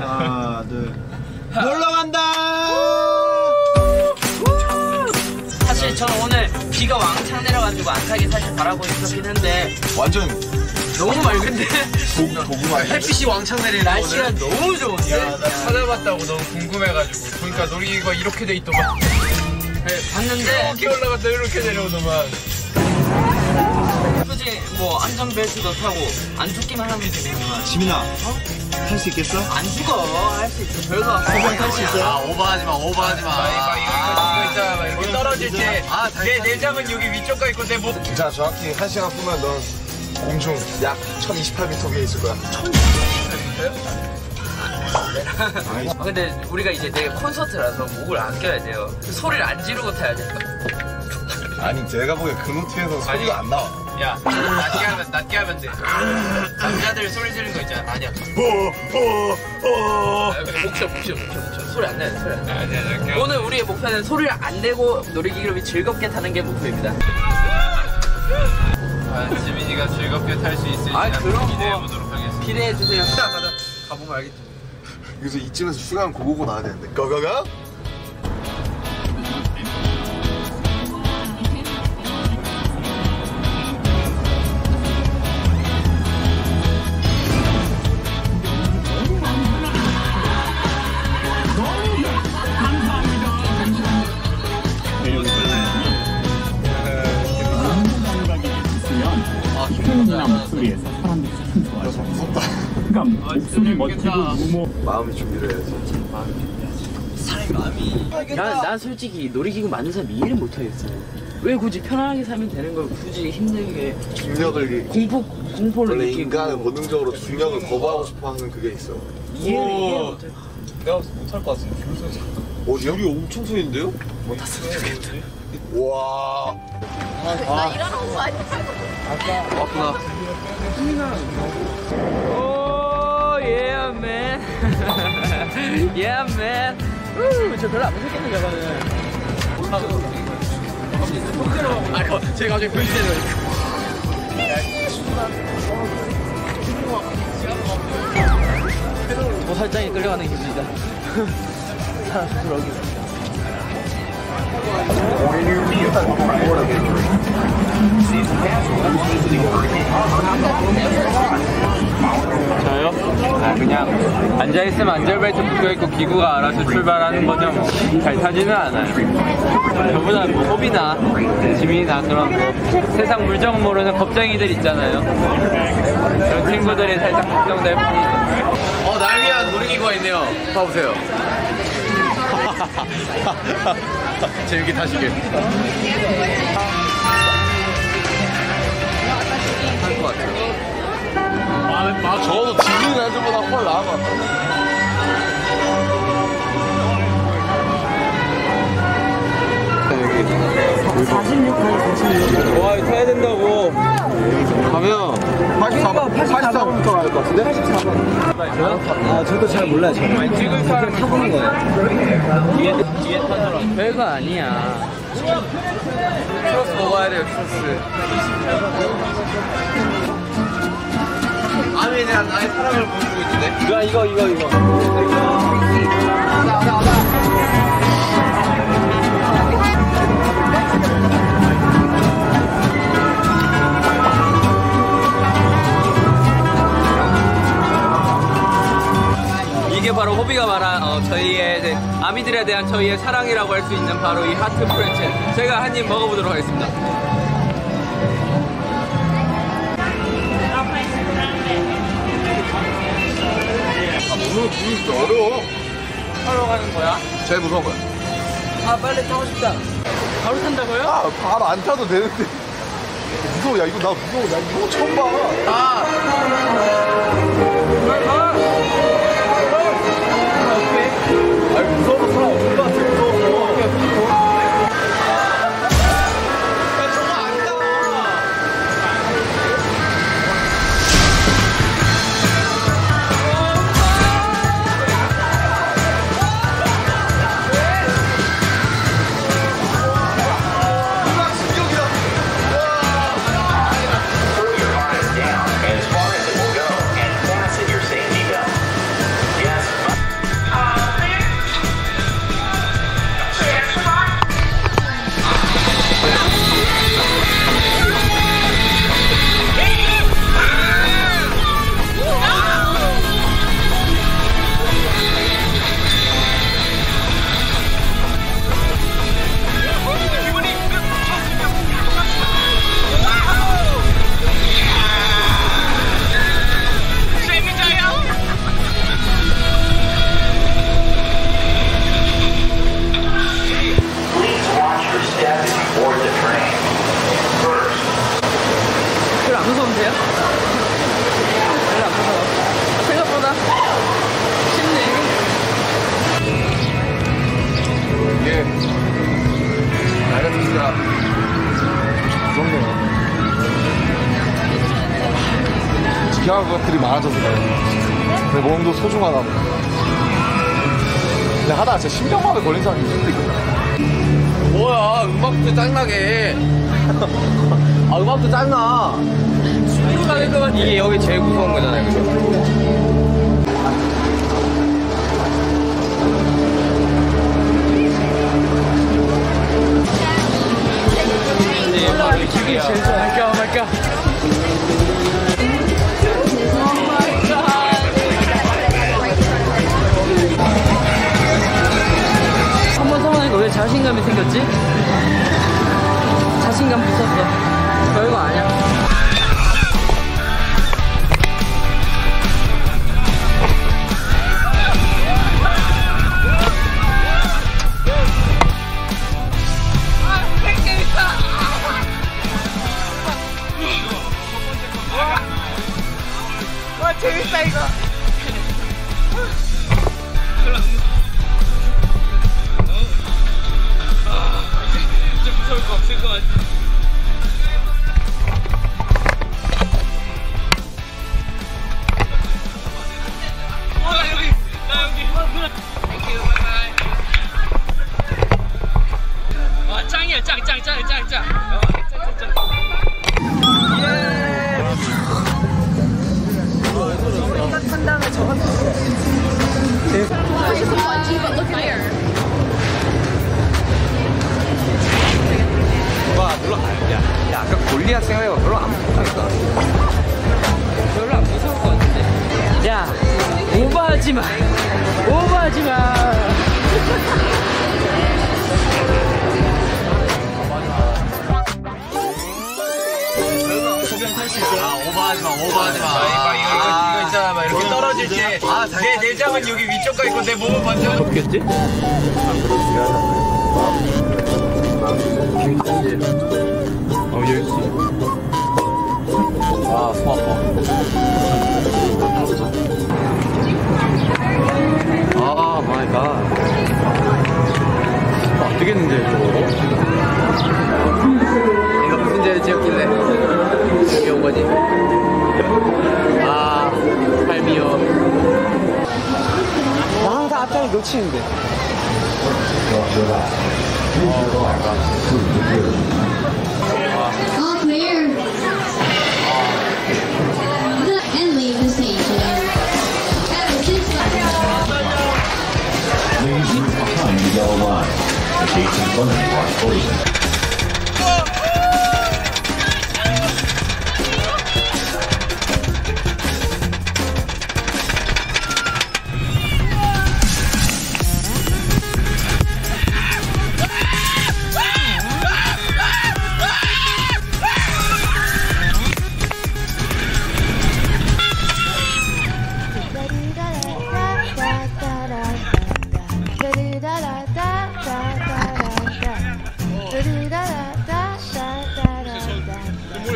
하나, 둘. 놀러 간다! 사실 저는 오늘 비가 왕창 내려가지고 안 타길 사실 바라고 있었긴 한데 완전 너무 맑은데? 고구마 햇빛이 왕창 내리는 날씨가 너무 좋은데? 야, 나 찾아봤다고 너무 궁금해가지고. 보니까 놀이기구가 이렇게 돼 있더만. 네, 봤는데 이렇게 올라갔다 이렇게 내려오더만 뭐 안전벨트도 타고 안 죽기만 하면 되겠지만 지민아, 탈수 있겠어? 안 죽어. 할 수 있어. 별거 한번 탈수 있어요? 오버하지 마 오버하지 이런 거 이거 있잖아. 막 이렇게 떨어질 아, 때내 내장은 여기 위쪽 가 있고 내 목. 자 정확히 한 시간 후면 넌 공중 약 1028m 위에 있을 거야. 아, 근데 우리가 이제 내일 콘서트라서 목을 아껴야 돼요. 소리를 안 지르고 타야 돼. 아니 내가 보기엔 그 노트에서 소리가 안 나와 야 낮게 하면 낮게 하면 돼. 남자들 소리 지르는 거 있잖아 아니야 목표 목표 목표 목표 소리 안 내요 소리 안 내요 아니야 낮게 오늘 우리의 목표는 소리를 안 내고 놀이기구를 즐겁게 타는 게 목표입니다. 아, 지민이가 즐겁게 탈 수 있을지 아, 한번 그럼 기대해 뭐. 보도록 하겠습니다. 기대해 주세요. 자 가자 가보면 알겠지. 그래서 이쯤에서 휴가는 고고고 나와야 되는데. 가가가? 그러니까 목소리 멋지고 유머 마음이 준비를 해야지. 난, 난 솔직히 놀이기구 많은 사람 이해를 못하겠어요 왜 굳이 편안하게 살면 되는 걸 굳이 힘들게 중력을 공포, 공포를 원래 느끼고. 인간은 본능적으로 중력을 거부하고 싶어 하는 그게 있어. 이해를 이해 못해요 내가 못할 것 같은데 어디요? 우리 엄청 소인데요? 와. 나 일하러 거 아니야? 왔구나. 오, yeah, man. yeah, man. 우, 저 별로 안 무섭겠네, 저거는. 아니, 제가 갑자기 분신해서. 뭐 살짝이 끌려가는 기분이다. 자, 그러기. 아, 그냥 앉아있으면 안전벨트 묶여있고 기구가 알아서 출발하는 거죠 뭐. 잘 타지는 않아요 저보다 뭐 호비나 지민이나 그런 뭐 세상 물정 모르는 겁쟁이들 있잖아요 그런 친구들이 살짝 걱정될 뿐이죠 어, 날 위한 놀이기구가 있네요. 봐보세요. 재밌게 타시길. 할것 같아요. 저도 지민 라즈보다 훨 나은 것 같아 와 이거 타야 된다고 가면 84번 84번부터 가야 될 것 같은데? 아, 저도 잘 몰라요. 저. 아니 찍을 사람 타보는 거예요. 뒤에 뒤에 타더라 별거 아니야. 추러스 먹어야 돼요 추러스 아미에 대한 나의 사랑을 보여주고 있는데. 야, 이거, 이거, 이거. 이게 바로 호비가 말한 어, 저희의 아미들에 대한 저희의 사랑이라고 할 수 있는 바로 이 하트 French. 제가 한 입 먹어보도록 하겠습니다. 무서워 진짜 어려워. 타러 가는 거야? 제일 무서운 거야. 아 빨리 타고 싶다. 바로 탄다고요? 아 바로 안 타도 되는데. 무서워. 야 이거 나 무서워. 나 이거 처음 봐. 아 예. 알겠습니다. 무섭네요. 지켜야 할 것들이 많아져서 그래요. 내 몸도 소중하다고. 근데 하다 진짜 심장마비 걸린 사람이 있을 수도 있거든. 뭐야, 음악도 짜증나게. 아, 음악도 짜증나. 수고하니까 이게 여기 제일 무서운 거잖아요, 그죠? 한번 성원하니까 왜 자신감이 생겼지? 자신감 붙었어. 这样这样这样这样 오버하지 마. 오버하지 마. 오버하지 마 오버하지 마 아, 이거, 이거, 이거 있잖아 막 이렇게 떨어질 때내 내장은 여기 위쪽 가 있고 내 몸은 반대로 좋겠지? 어, 열시. 아, 老师，六十多少分？四十五。好，再见。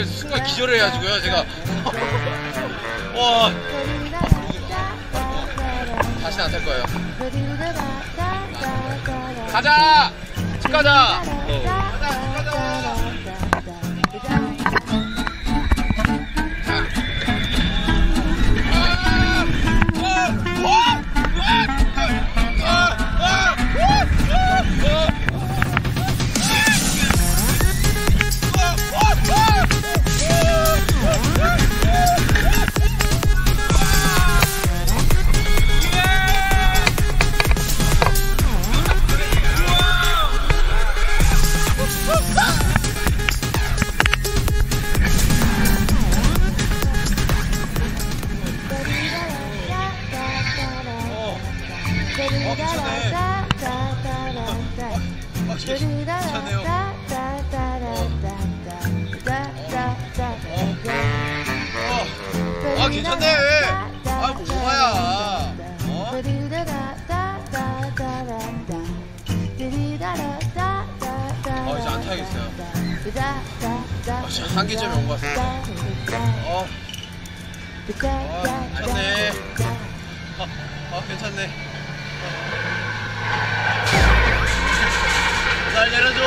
눈물에서 순간 기절을 해가지고요, 제가. 와, 다시 는 안 탈 거예요. 가자! 집 가자! 아, 뭐야. 어? 아, 이제 안 타야겠어요. 아, 진짜 한계점에 온 것 같습니다. 어, 아, 괜찮네. 아, 아, 괜찮네. 날 내려줘.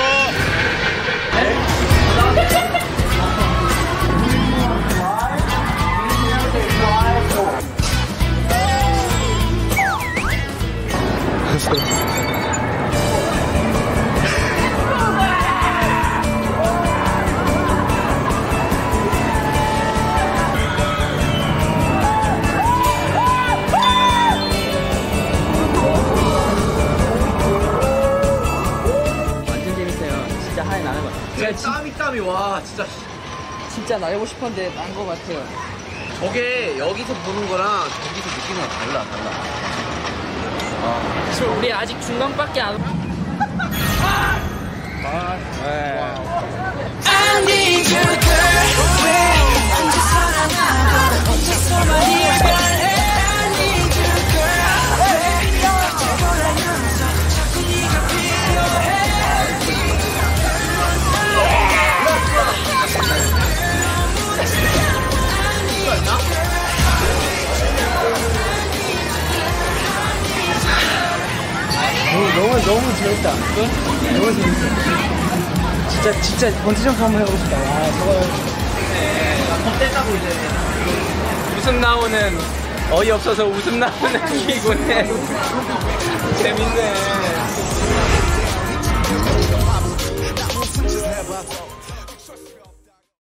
와 진짜. 진짜 날고 싶었는데 난거 같아요. 저게 여기서 보는 거랑 저기서 느끼는 건 달라 달라. 저 우리 아직 중간밖에 안. 너무, 너무 재밌다. 응? 너무 재밌어. 진짜 진짜 번지점프 한번 해보고 싶다. 아 저거 네, 네. 아, 겁대 따고 이제 웃음 나오는 어이 없어서 웃음 나오는 기분에 재밌네.